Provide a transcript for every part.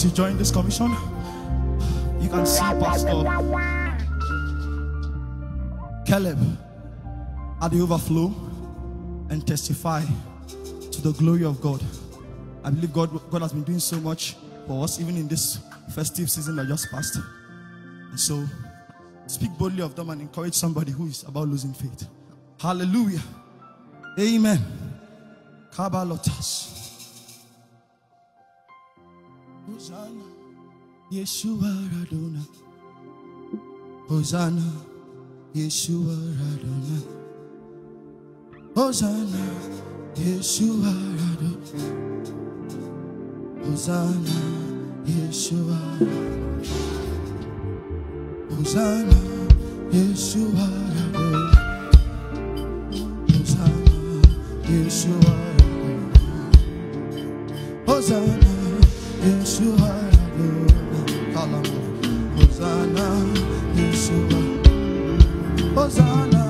since you joined this commission? You can see Pastor Caleb at the overflow and testify to the glory of God. I believe God, God has been doing so much for us, even in this festive season that just passed. And so, speak boldly of them and encourage somebody who is about losing faith. Hallelujah. Amen. Kabalotas. Hosanna. Yeshua Radona. Hosanna. Yeshua Radona. Hosanna. Yeshua Radona. Hosanna. Yeshua. Hosanna. Yeshua. Hosanna. Yeshua. Hosanna. Yeshua. Hosanna. Yeshua. Hosanna.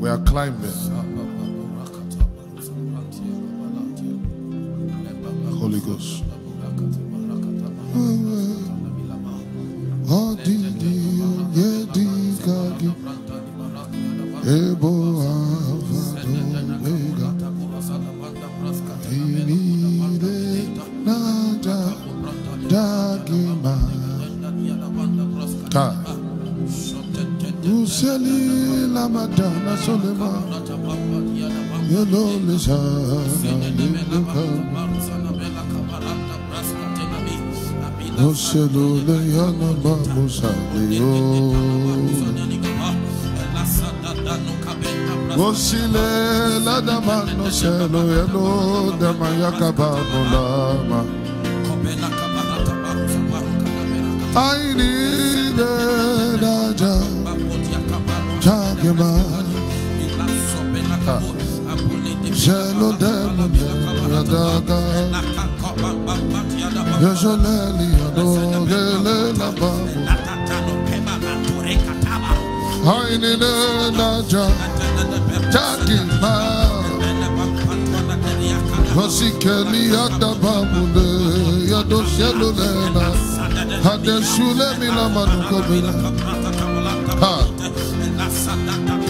We are climbing. Shelo Elo Demayakaba Molama. I need a job. Chagima. Shelo Demayadaga. Yosoleli Adogele Labamu. I needed a job. Chagima lena. Hade shule mina manuko mina. Ha.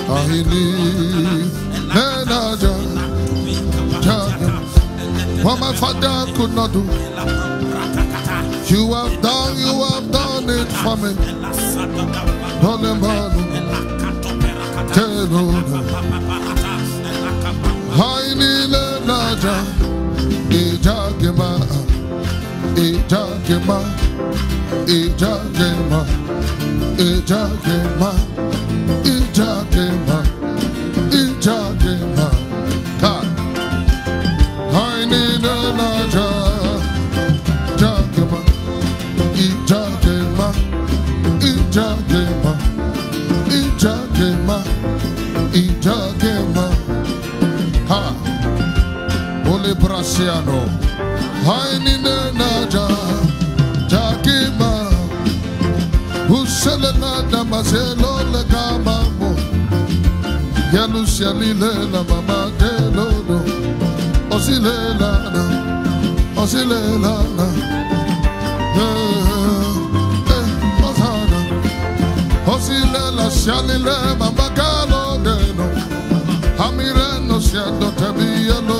Haini ne naja. What my father could not do. You have done, you have done it for me. Dolemanu, Telugu. Hainile Naja, Ijagema, Ijagema, Ijagema, Ijagema, Ijagema, Ijagema. Ha. Hainile Naja, Jagema, Ijagema, Ijagema, Ijagema, Ole Brasiano. Hainine Naja, Jagema. Uselena Damaselo Legamamo. Yalusialile la mama Gelodo. Osilelana, Osilelana. Eh, Osana. Osilela Shalile Mambakalo Deno. Amireno Siendo Tabia Lona Baba.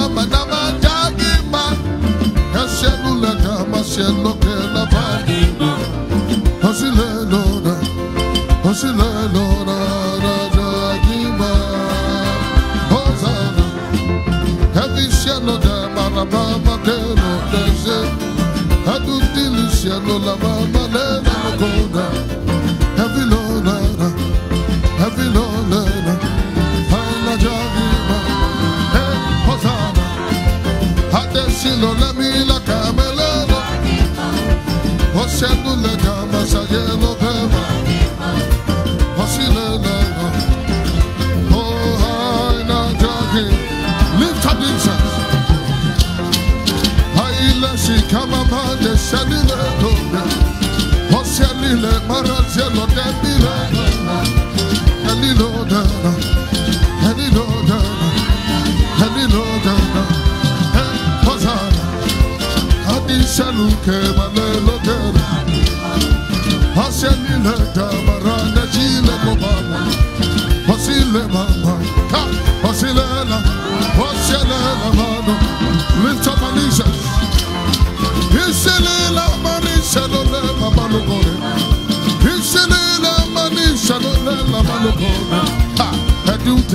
shenu ke la babule. Hasile lona. Hasile lona. Na jakima. Hosanna. Heavy cielo de marabama que no desce. Hadu dili cielo la mama le na koda. Heavy lona. Heavy lona. Haina jagima. Hey, le mi la. Lasciando la cama saliendo tema Así le leva Oh, ay, na, jagi Lift up incense Ay, la, si, cama, mande, sali, le, tobe Oh, sali, le, marazia, lo, demi, le Eli, lo, dana Eli, lo, dana Eli, lo, dana Shaluke malelo dana. Hoshalile damaranda jile kobama. Hosile mama. Ha, Hosilela. Hosilela mano. Lift. Hisilela manisha. Hisilela manisha. Ha. Lift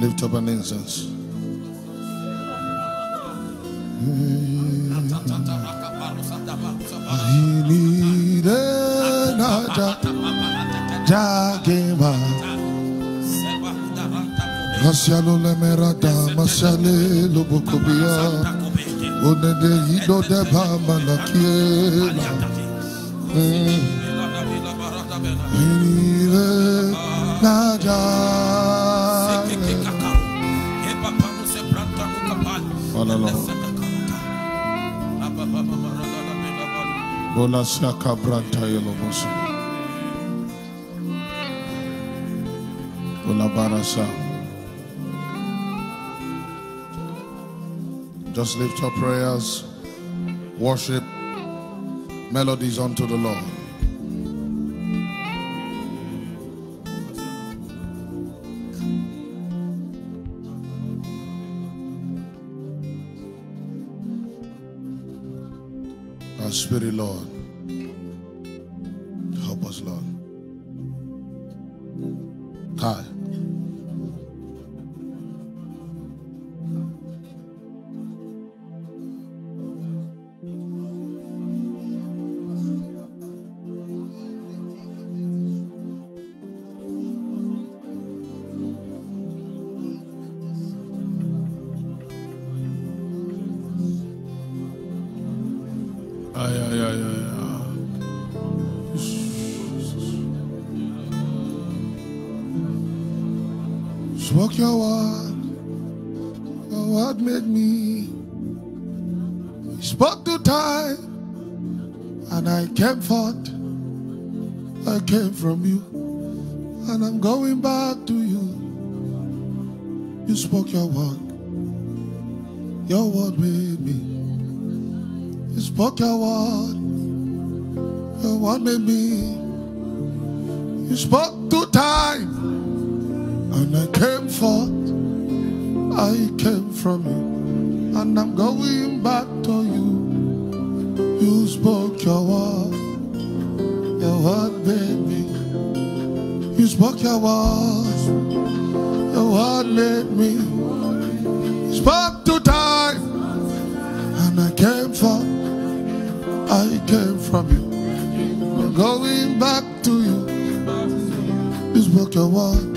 Lift up an incense. Ainine, Naja, Dagama. Masialo le merada, lo bokobia. Onede ido de bamba la kiela. Ire naja. Lord, bola siaka branta yelo mosu. Bola barasa. Just lift your prayers, worship, melodies unto the Lord. You spoke your word, your word made me. You spoke to time, and I came forth. I came from you, and I'm going back to you. You spoke your word, your word made me. You spoke your word, your word made me. You spoke to time, and I came forth. I came from you, and I'm going back to you. You spoke your word, your word made me. You spoke your word, your word made me. You spoke to time, and I came forth. I came from you. I'm going back to you. You spoke your word,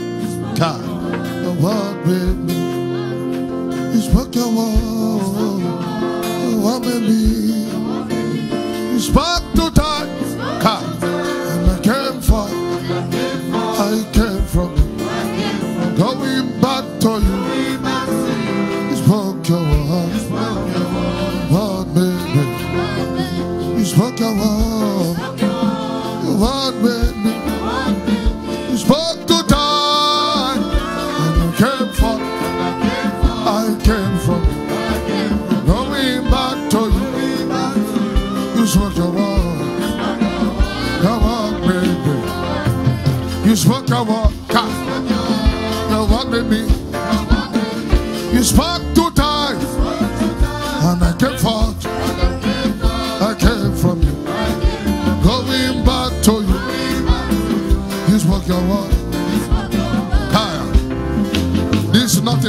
time, your word made me. You spoke your word, your word made me. You spoke to time, time, and I came forth. I came from you. Going back to you. You spoke your word, word made me. You spoke your word, your word made me.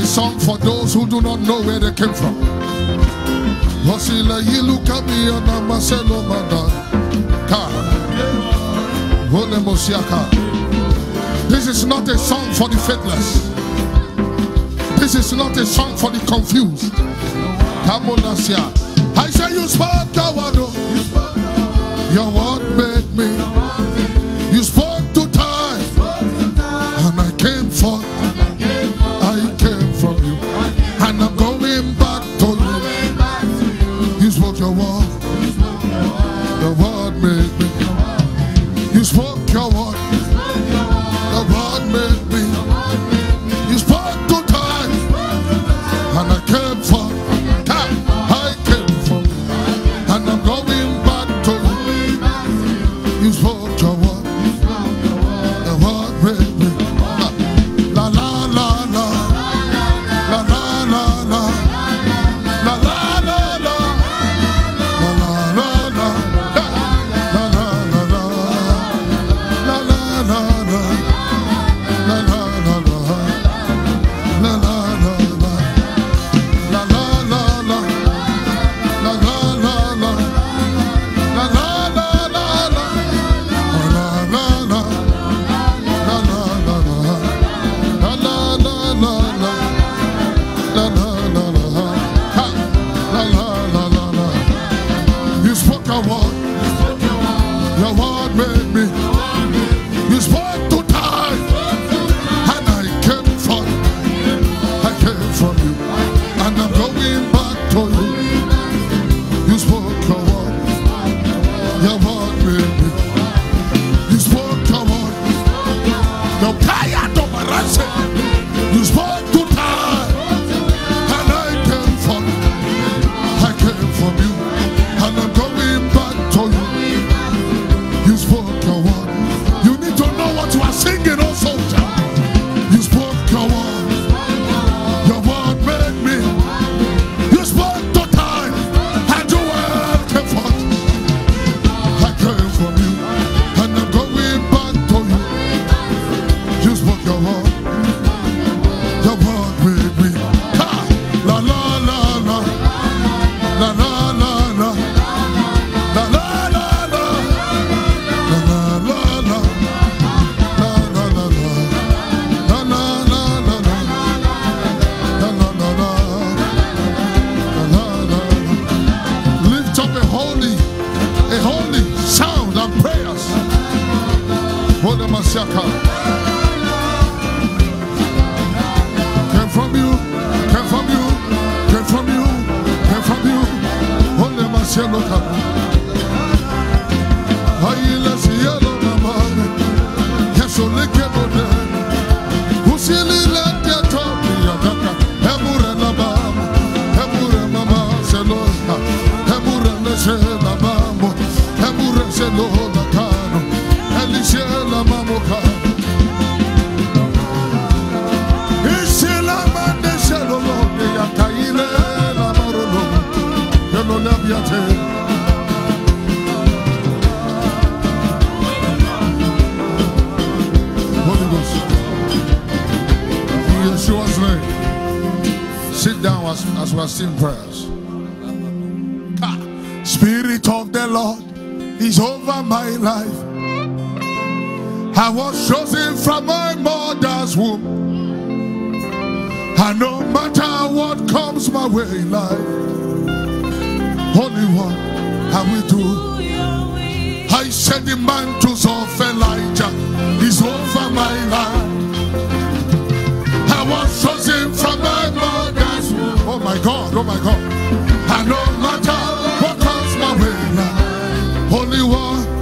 song for those who do not know where they came from. This is not a song for the faithless. This is not a song for the confused. I say you spoke the word. Your word made me. as we still prayers. Spirit of the Lord is over my life. I was chosen from my mother's womb. And no matter what comes my way in life, Holy One, I will do. I said the mantles of Elijah is over my life. I was chosen from my my God, oh my God. And no matter what comes my way now. Only one.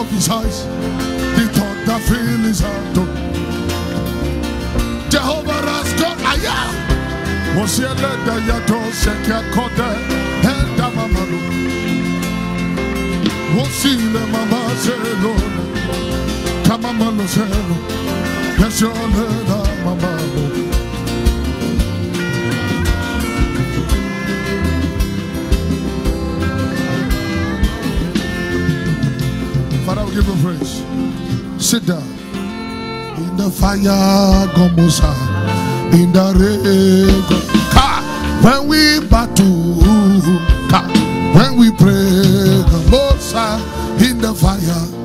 of his eyes, the thunder fill his heart. Jehovah has done aya. Mosiele de yato sekia kote henda mamalu. Mosile mama zelo, kama malo zelo, pesole da mamalu. Father, we give you praise. Sit down. In the fire, Gombosa. In the rain. When we battle, when we pray, Gombosa. In the fire.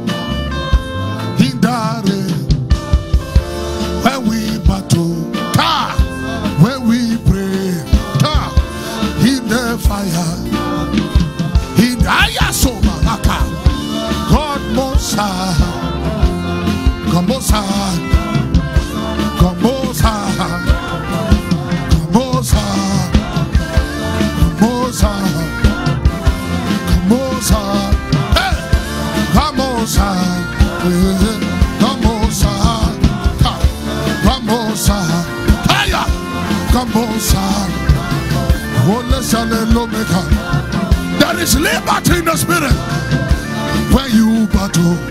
Combosa, Combosa, Combosa, Combosa, Combosa, Combosa, Vamos a, vamos a, vamos a, vamos a, There is liberty in the spirit. When you. tudo.